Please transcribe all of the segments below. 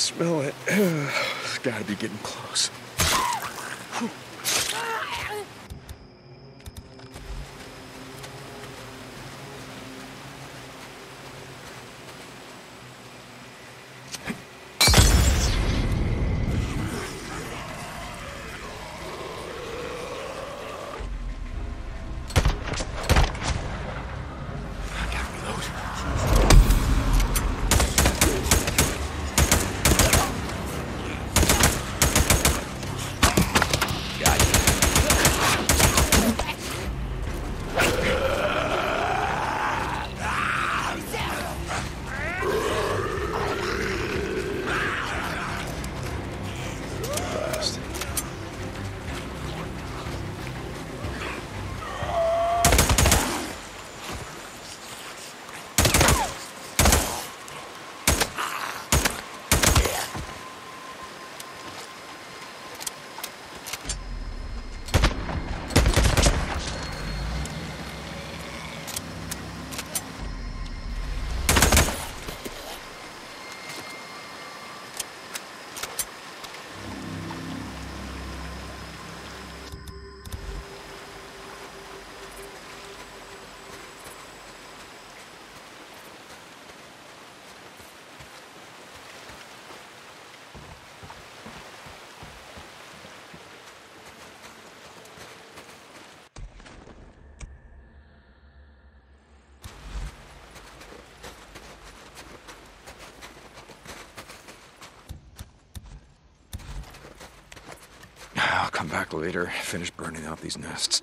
Smell it. it's gotta be getting close. Back later, finish burning out these nests.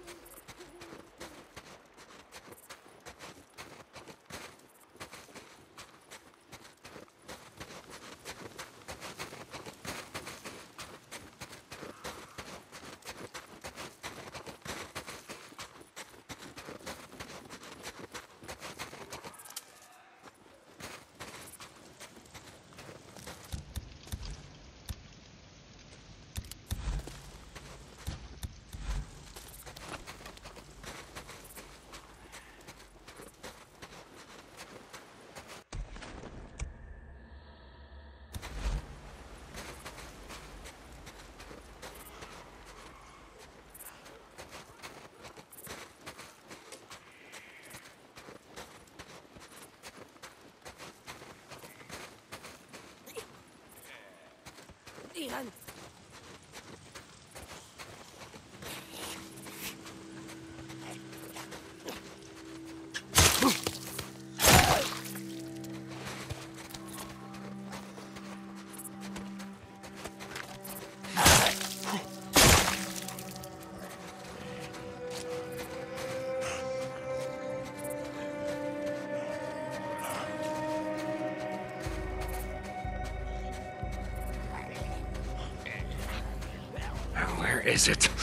Ian. Where is it?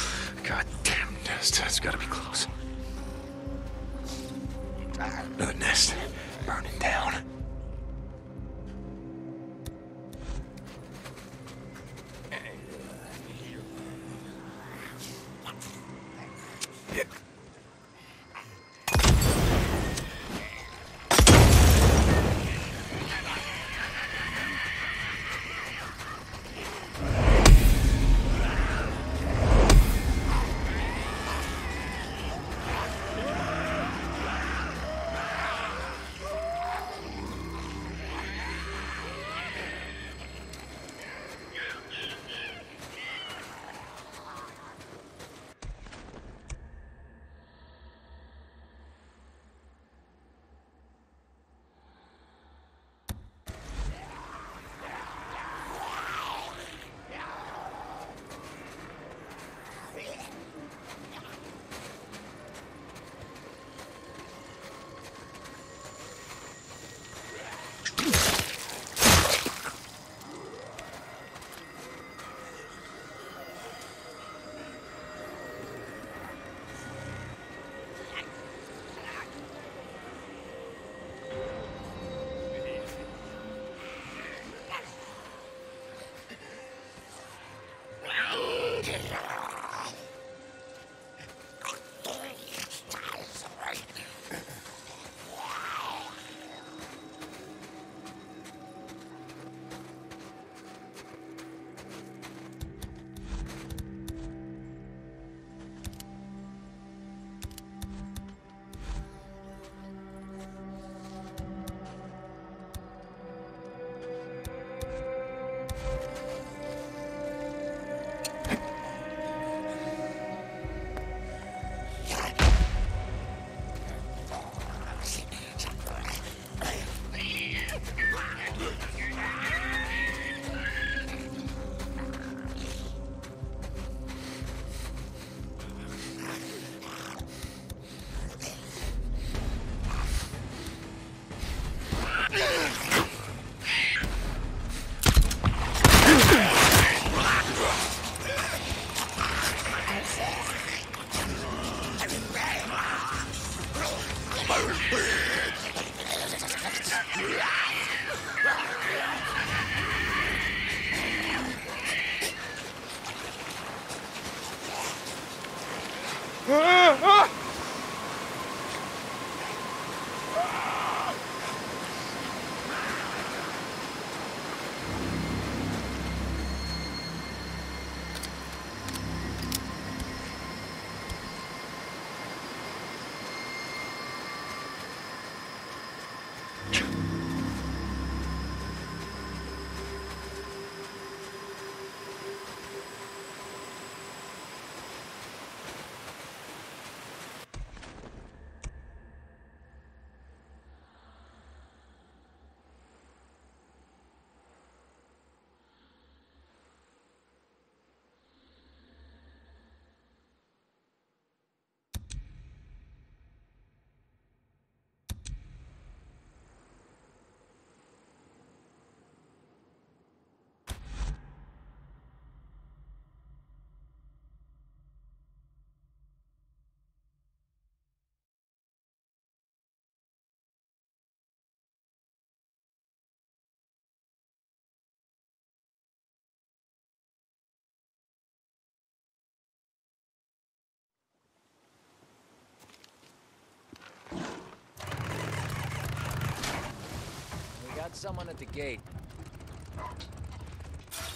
Someone at the gate.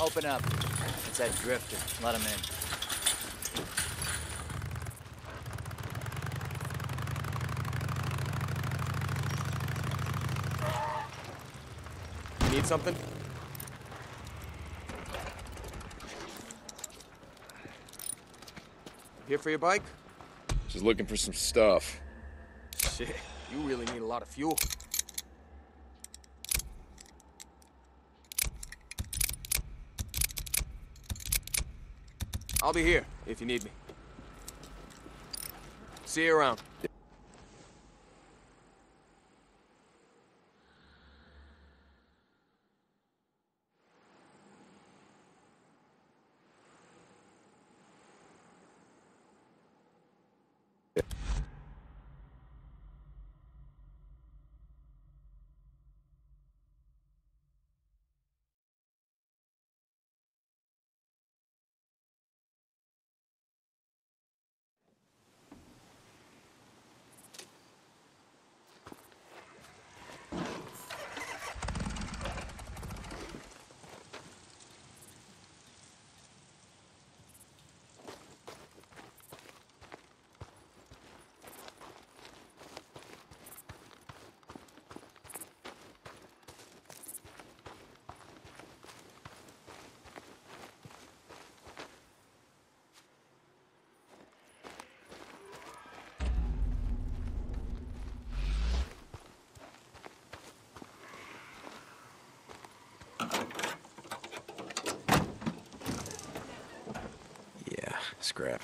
Open up. It's that drifter. Let him in. Need something? Here for your bike? Just looking for some stuff. Shit, you really need a lot of fuel. I'll be here if you need me. See you around. Yeah, scrap.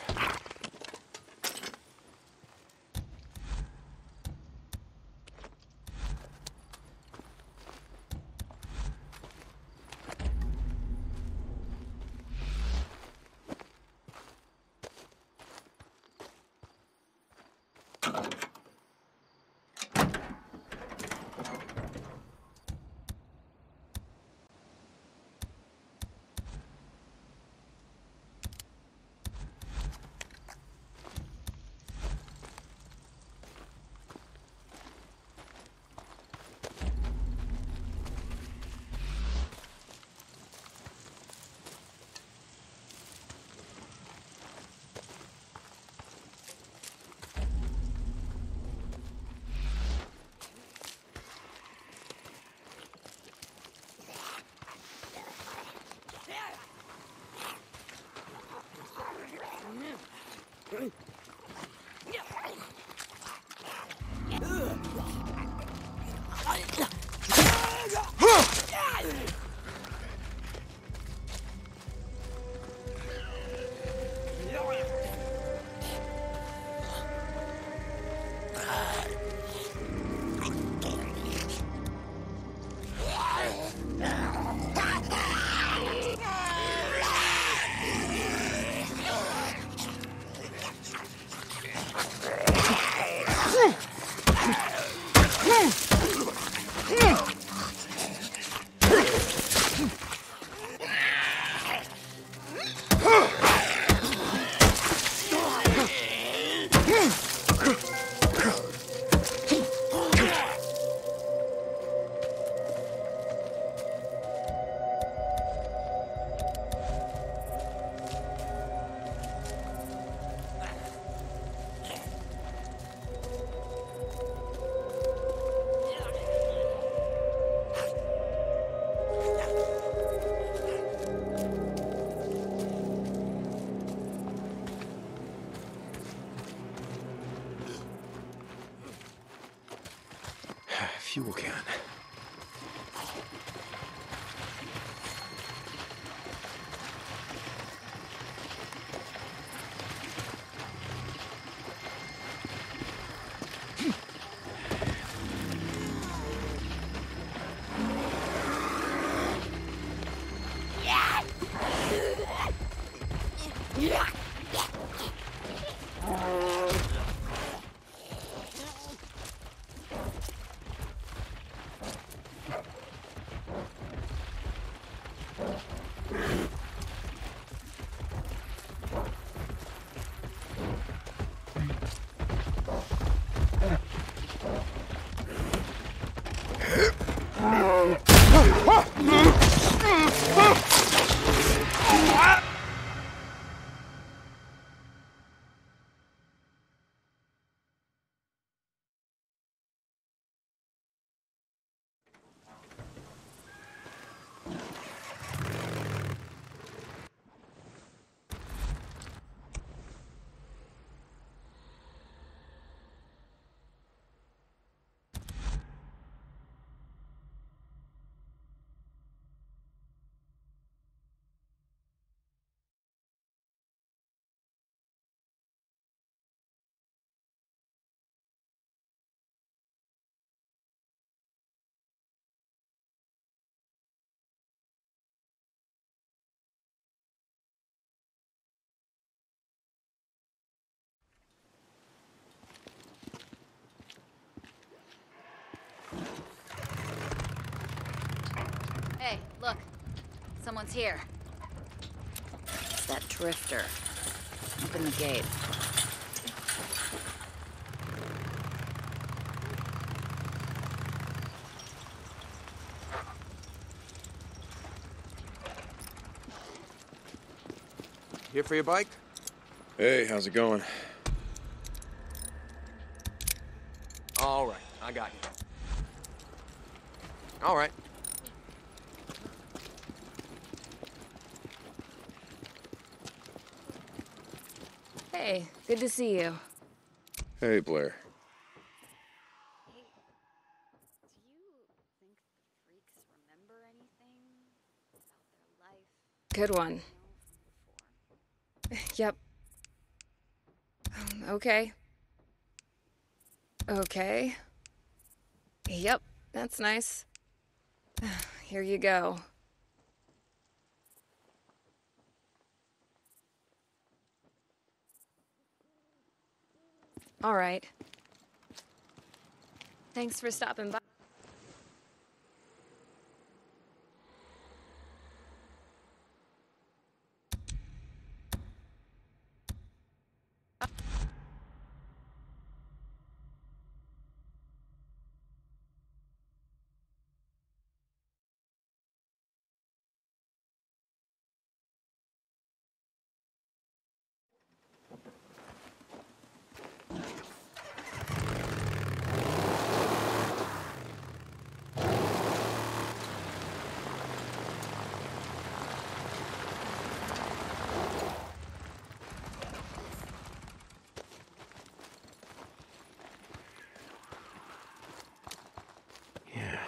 Look. Someone's here. It's that drifter. Open the gate. Here for your bike? Hey, how's it going? All right, I got you. All right. Hey, good to see you. Hey, Blair. Hey, do you think the freaks remember anything about their life? Good one. You know, from before? Yep. Um, okay. Okay. Yep, that's nice. Here you go. All right. Thanks for stopping by. Yeah.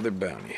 Another bounty.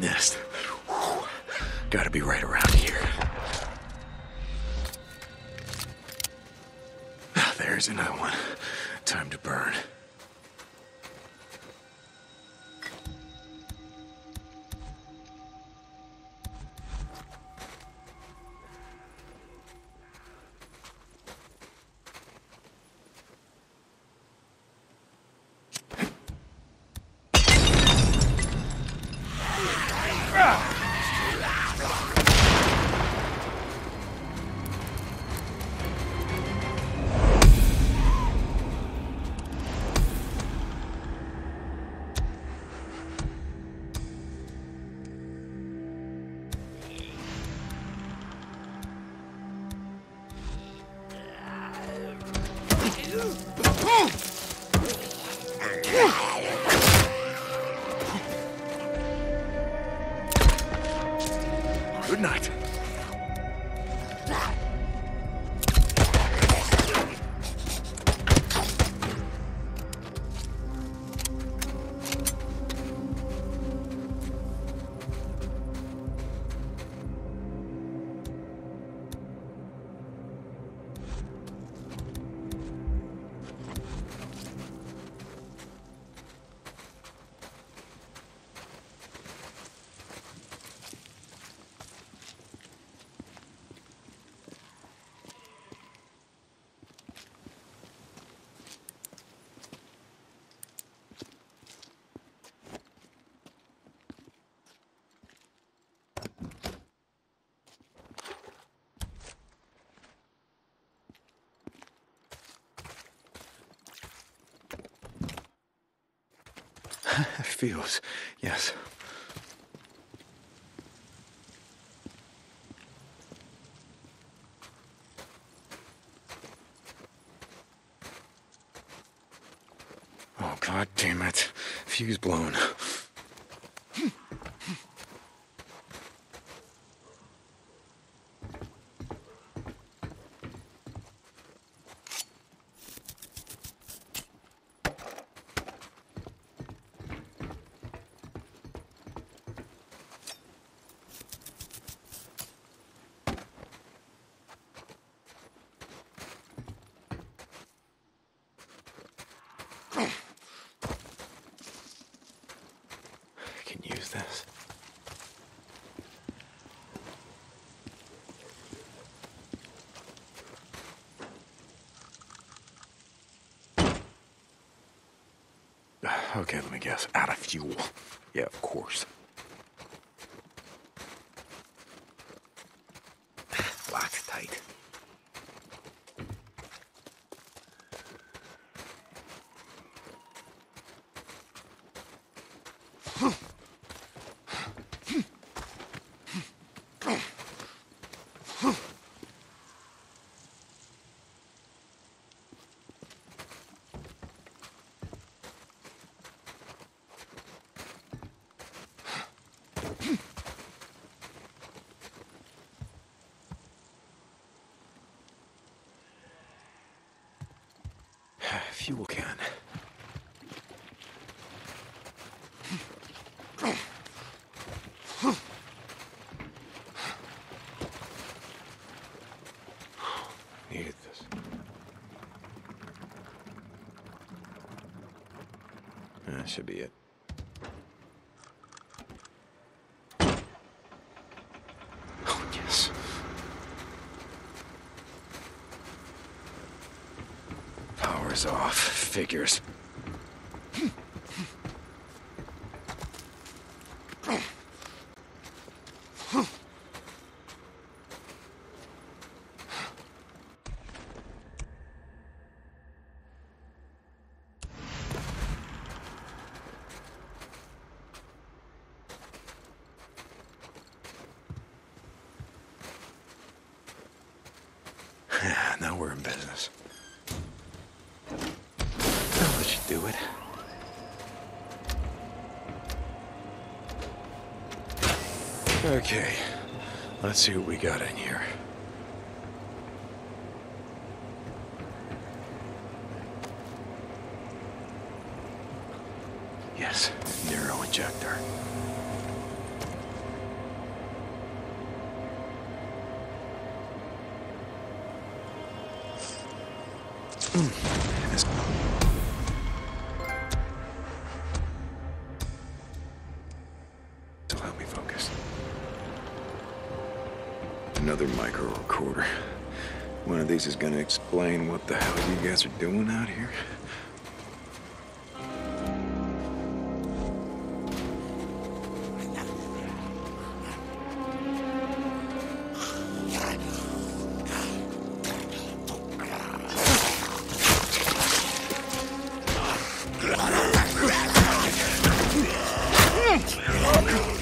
Nest. Whew. Gotta be right around here. Ah, There's another one. Time to burn. Feels, yes. Oh, god damn it. Fuse blown. I can use this. Okay, let me guess. Out of fuel. Yeah, of course. Locked tight. Fuel can. Needed. That should be it. Oh, yes. Power's off. Figures. Yeah, now we're in business. I'll let you do it. Okay, let's see what we got in here. Is gonna explain what the hell you guys are doing out here. Somebody's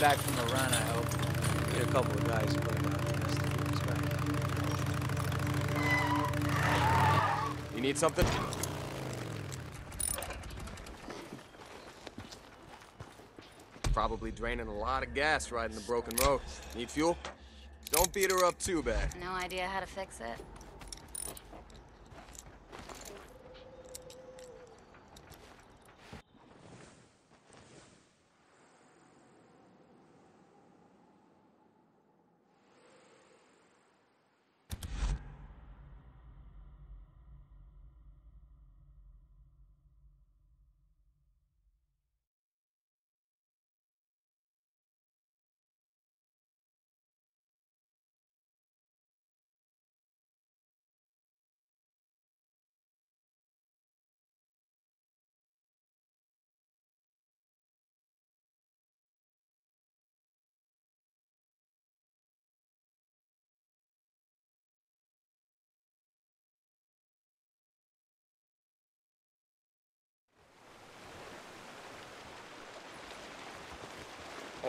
back from a run, I hope. Get a couple of guys put him out this guy. You need something? Probably draining a lot of gas riding the broken road. Need fuel? Don't beat her up too bad. No idea how to fix it.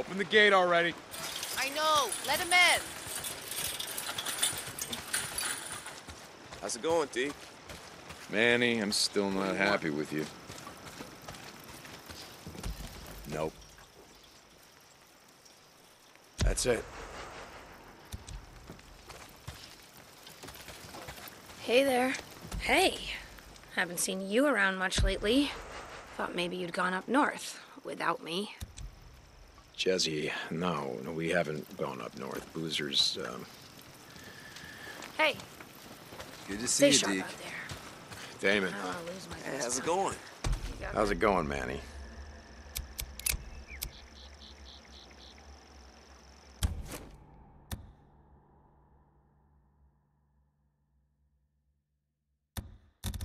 Open the gate already. I know. Let him in. How's it going, D? Manny, I'm still not happy with you. Nope. That's it. Hey there. Hey. Haven't seen you around much lately. Thought maybe you'd gone up north without me. Jesse, no, no, we haven't gone up north. Boozer's, um, Hey, Good to see stay you, sharp Deke. Damon. I don't want to lose my Hey, how's it going? How's it going, Manny?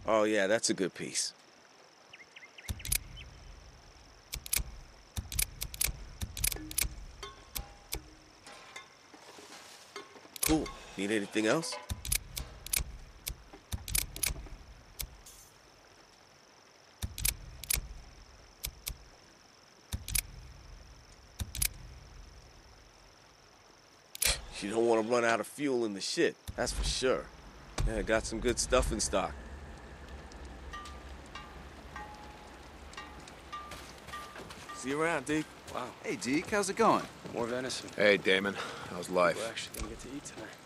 Oh, yeah, that's a good piece. Need anything else? You don't want to run out of fuel in the shit, that's for sure. Yeah, got some good stuff in stock. See you around, Deke. Wow. Hey, Deke, how's it going? More venison. Hey, Damon. How's life? We're actually gonna get to eat tonight.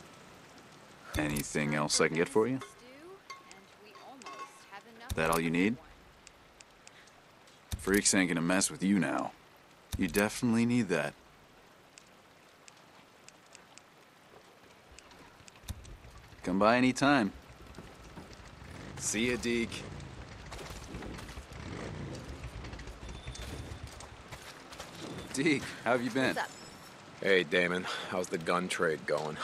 Anything else I can get for you? That all you need? Freaks ain't gonna mess with you now. You definitely need that. Come by any time. See ya, Deke. Deke, how have you been? Hey, Damon. How's the gun trade going?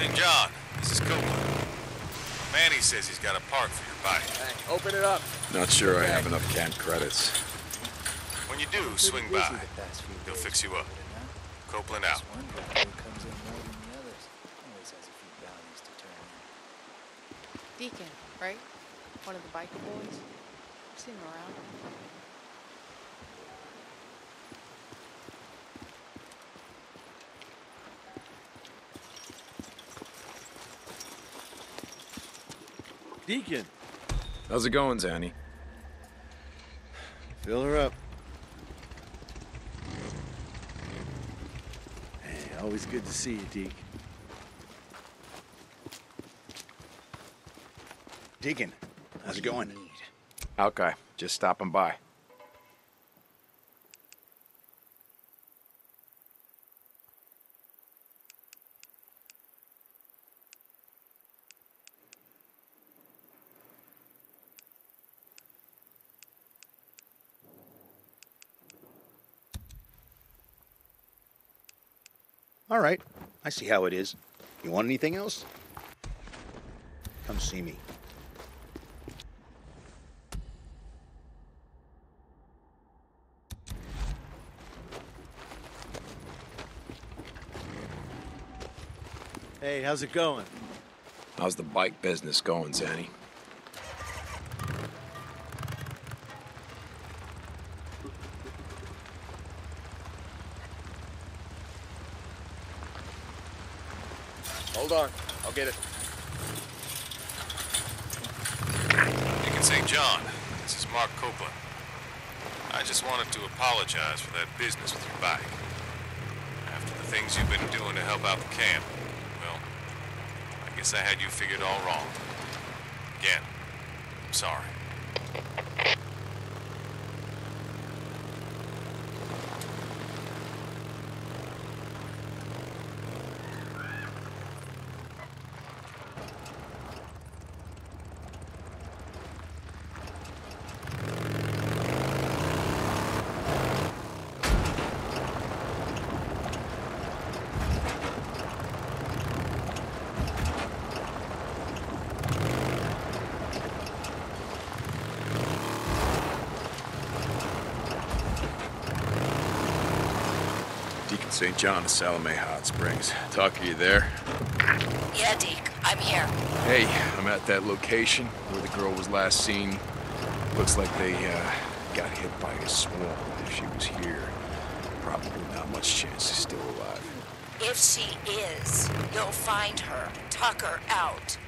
St. John, this is Copeland. Manny says he's got a part for your bike. Hey, open it up. Not sure I have enough camp credits. When you do, swing by. busy the past few He'll fix you up. Copeland out. Just wonder who comes in more than the others. Always has a few bounties to turn in. Deacon, right? One of the biker boys. I've seen him around. Deacon. How's it going, Zanny? Fill her up. Hey, always good to see you, Deke. Deacon, how's it going? Okay, just stopping by. All right, I see how it is. You want anything else? Come see me. Hey, how's it going? How's the bike business going, Zanny? Hold on. I'll get it. Deacon St. John, this is Mark Copeland. I just wanted to apologize for that business with your bike. After the things you've been doing to help out the camp, well, I guess I had you figured all wrong. Again, I'm sorry. Deacon St. John of Salome Hot Springs. Tucker, you there? Yeah, Deke, I'm here. Hey, I'm at that location where the girl was last seen. Looks like they uh, got hit by a swarm. If she was here, probably not much chance she's still alive. If she is, you'll find her. Tucker out.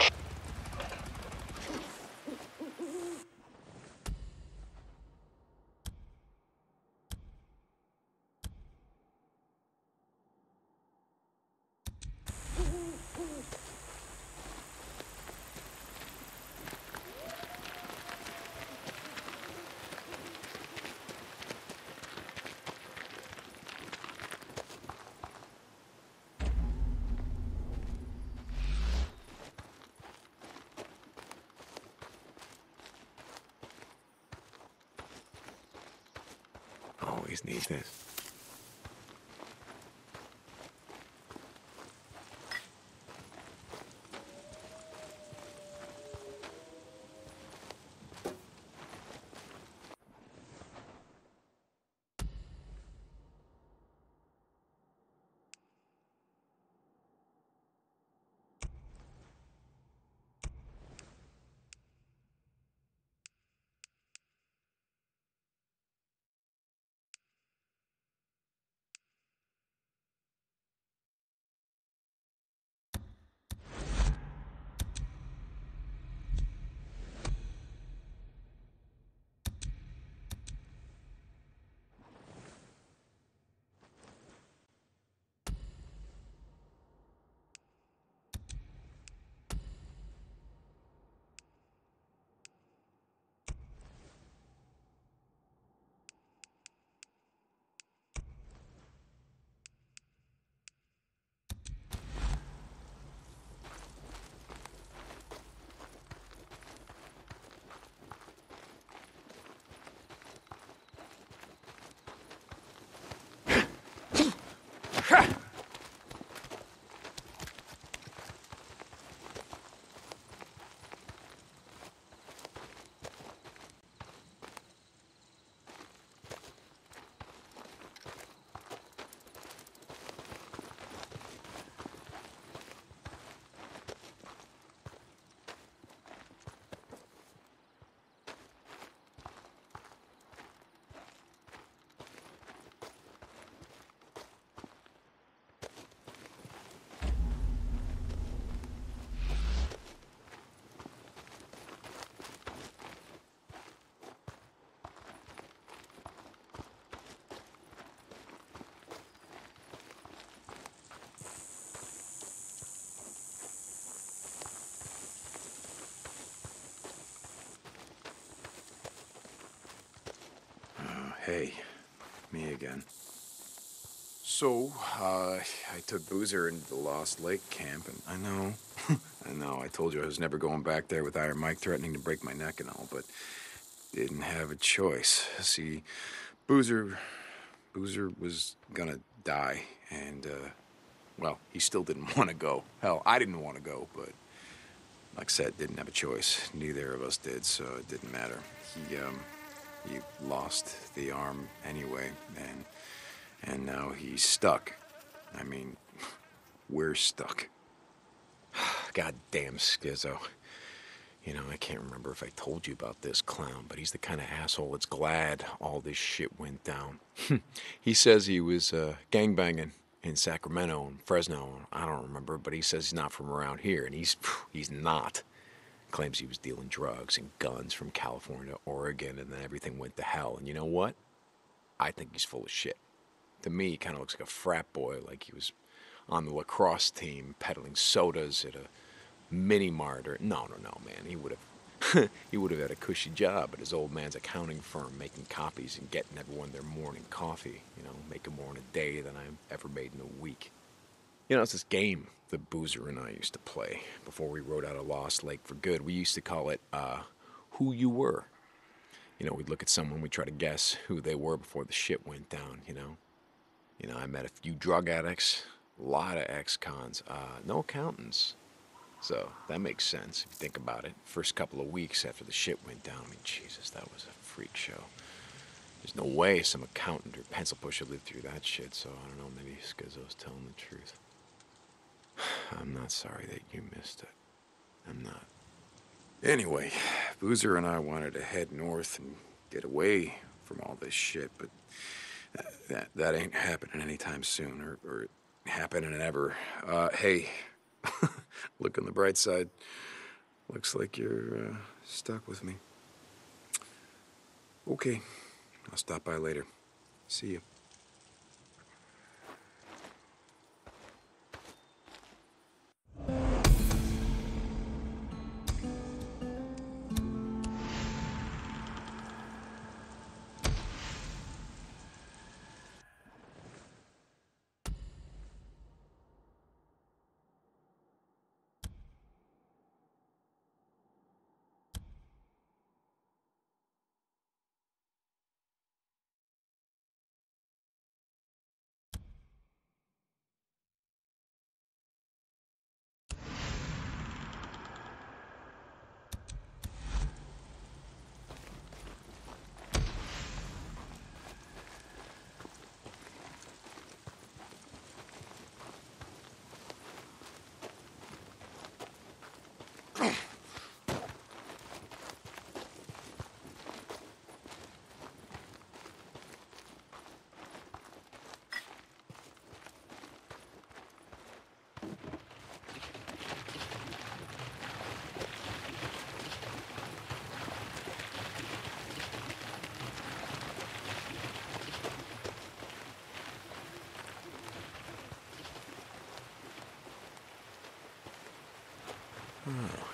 Hey, me again. So, uh, I took Boozer into the Lost Lake camp, and I know, I know, I told you I was never going back there with Iron Mike threatening to break my neck and all, but didn't have a choice. See, Boozer, Boozer was gonna die, and, uh, well, he still didn't want to go. Hell, I didn't want to go, but like I said, didn't have a choice. Neither of us did, so it didn't matter. He, um, he lost the arm anyway, and and now he's stuck. I mean, we're stuck. Goddamn Skizzo. You know, I can't remember if I told you about this clown, but he's the kind of asshole that's glad all this shit went down. he says he was uh, gangbanging in Sacramento and Fresno. I don't remember, but he says he's not from around here, and he's he's not. Claims he was dealing drugs and guns from California to Oregon, and then everything went to hell. And you know what? I think he's full of shit. To me, he kind of looks like a frat boy, like he was on the lacrosse team peddling sodas at a mini mart. Or no, no, no, man. He would have he would have had a cushy job at his old man's accounting firm, making copies and getting everyone their morning coffee. You know, making more in a day than I ever made in a week. You know, it's this game the boozer and I used to play before we rode out of Lost Lake for good. We used to call it, uh, Who You Were. You know, we'd look at someone, we'd try to guess who they were before the shit went down, you know? You know, I met a few drug addicts, a lot of ex cons, uh, no accountants. So that makes sense if you think about it. First couple of weeks after the shit went down, I mean, Jesus, that was a freak show. There's no way some accountant or pencil pusher lived through that shit, so I don't know, maybe Skizzo's telling the truth. I'm not sorry that you missed it. I'm not. Anyway, Boozer and I wanted to head north and get away from all this shit, but that, that, that ain't happening anytime soon, or, or happening ever. Uh, hey, look on the bright side. Looks like you're uh, stuck with me. Okay, I'll stop by later. See you. Oh,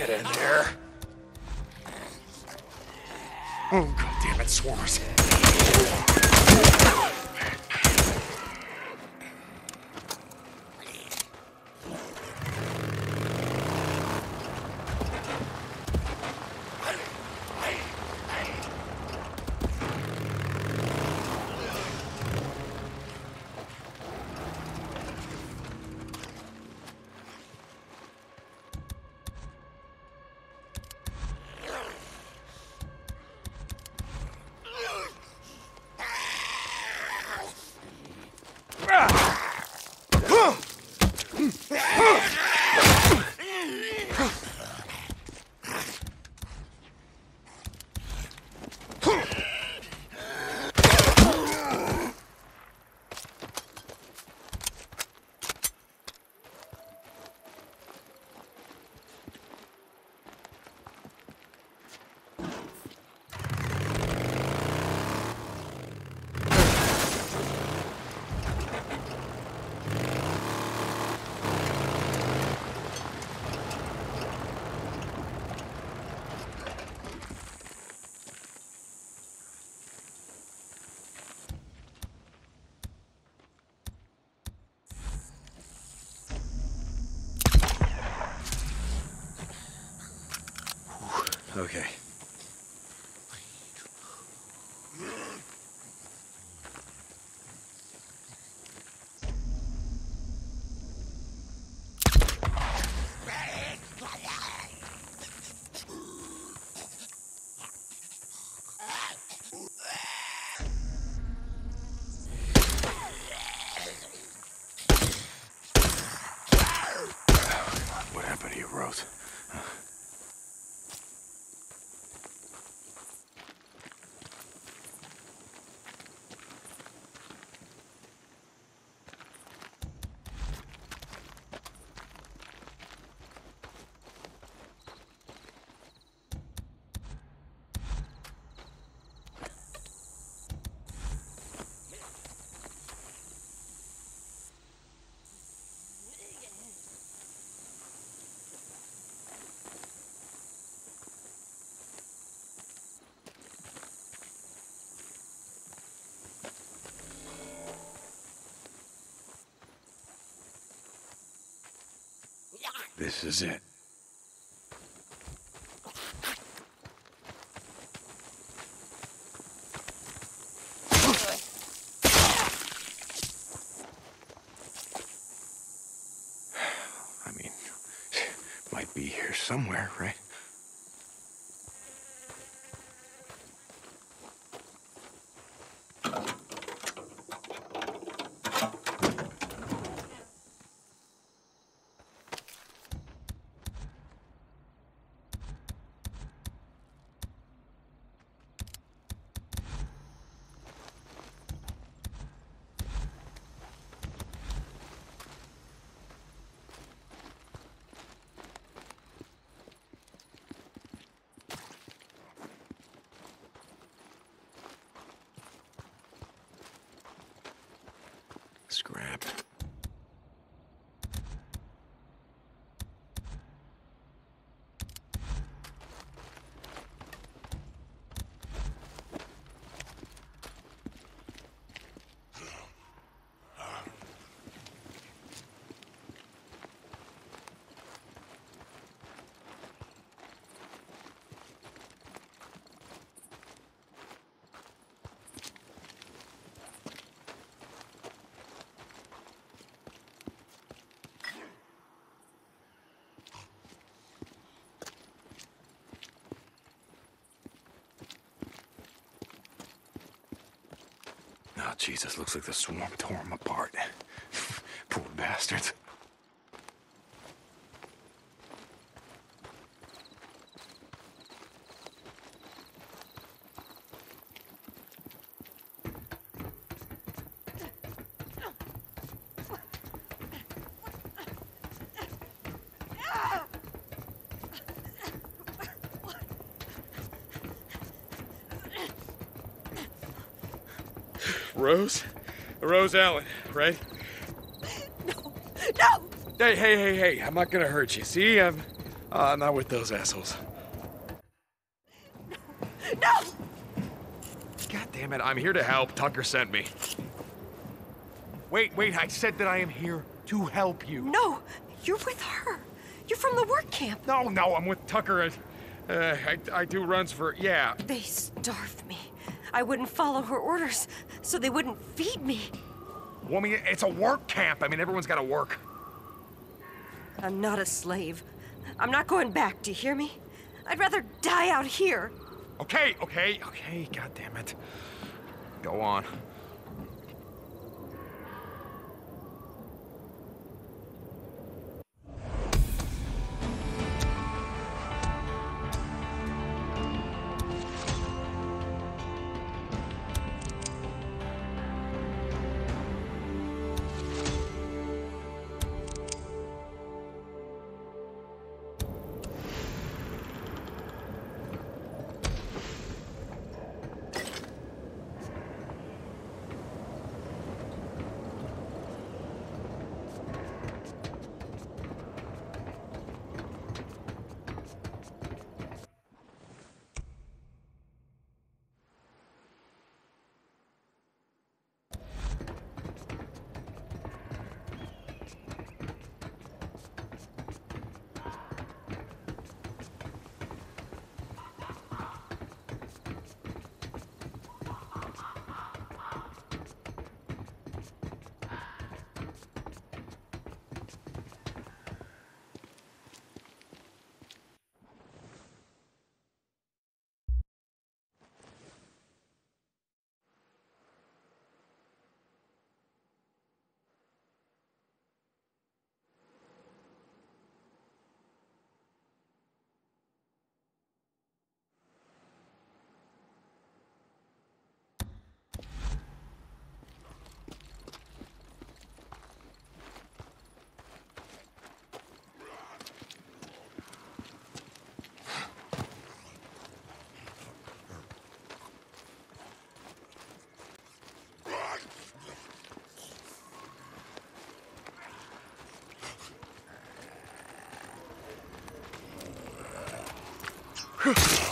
Get in there. Oh, God damn it, swarmers. Okay. What happened to you, Rose? This is it. I mean, might be here somewhere, right? Scrap. Oh, Jesus, looks like the swarm tore him apart. Poor bastards. Rose? Rose Allen, right? No! no! Hey, hey, hey, hey, I'm not gonna hurt you. See, I'm uh, not with those assholes. No! God damn it, I'm here to help. Tucker sent me. Wait, wait, I said that I am here to help you. No! You're with her! You're from the work camp! No, no, I'm with Tucker. and, Uh, I, I do runs for, yeah. They starved me. I wouldn't follow her orders, so they wouldn't feed me. Woman, it's a work camp. I mean, everyone's gotta work. I'm not a slave. I'm not going back, do you hear me? I'd rather die out here. Okay, okay, okay, god damn it. Go on. I've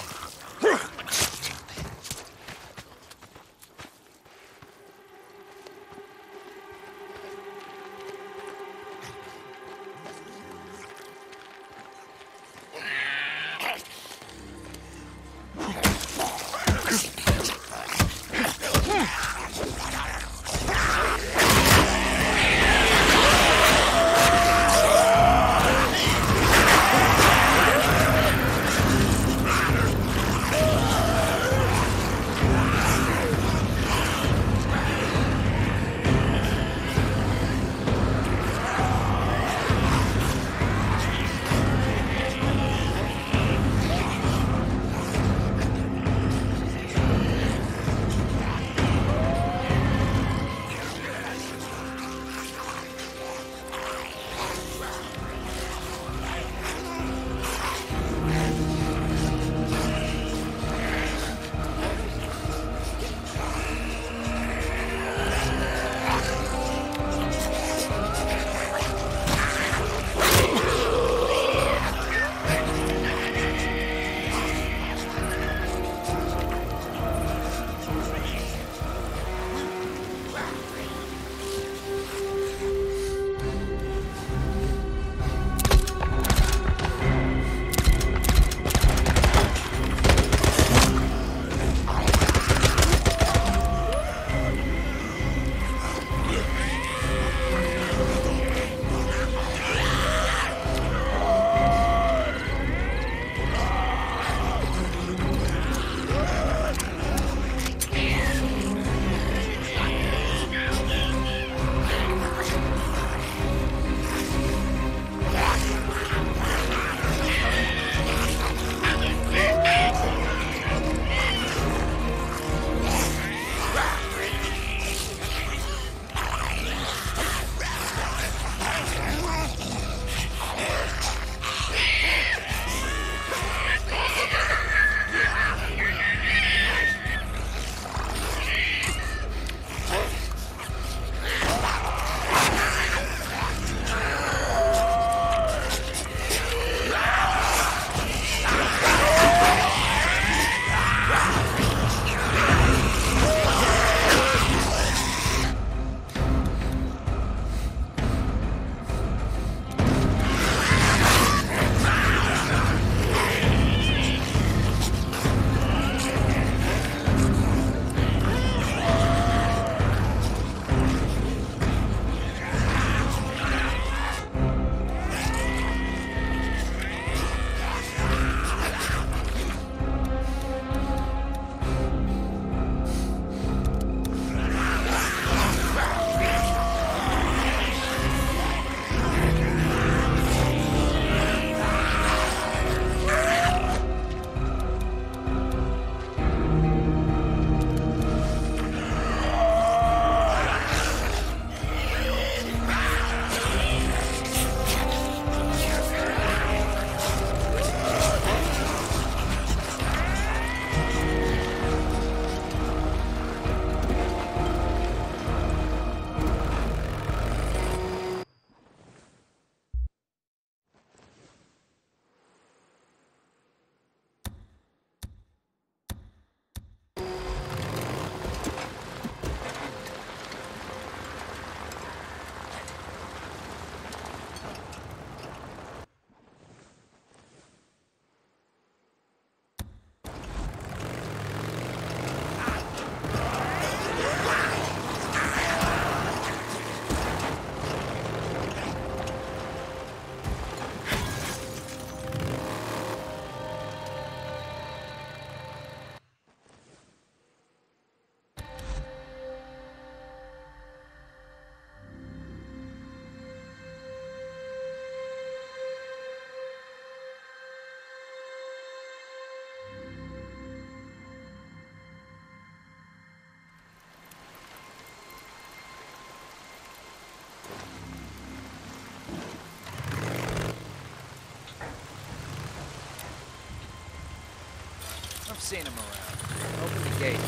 seen him around. Open the gate.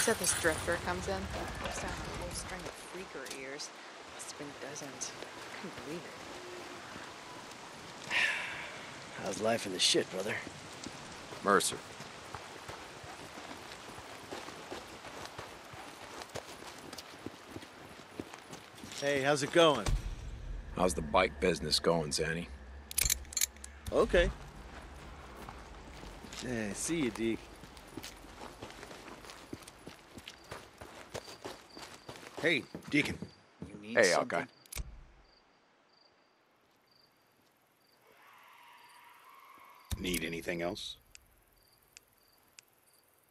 So this drifter comes in, puts down a whole string of freaker ears. Must have been dozens. I couldn't believe it. How's life in the shit, brother? Mercer. Hey, how's it going? How's the bike business going, Zanny? Okay. Yeah, see you, Deke. Hey, Deacon. You need Hey, something? Alki. Need anything else?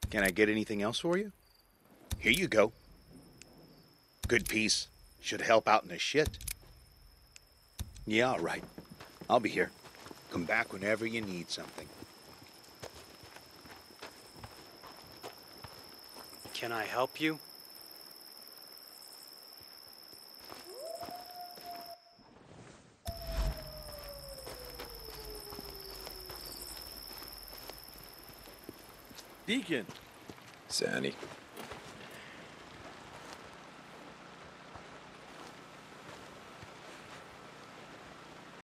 Can I get anything else for you? Here you go. Good piece. Should help out in the shit. Yeah, all right. I'll be here. Come back whenever you need something. Can I help you? Deacon. Zanny.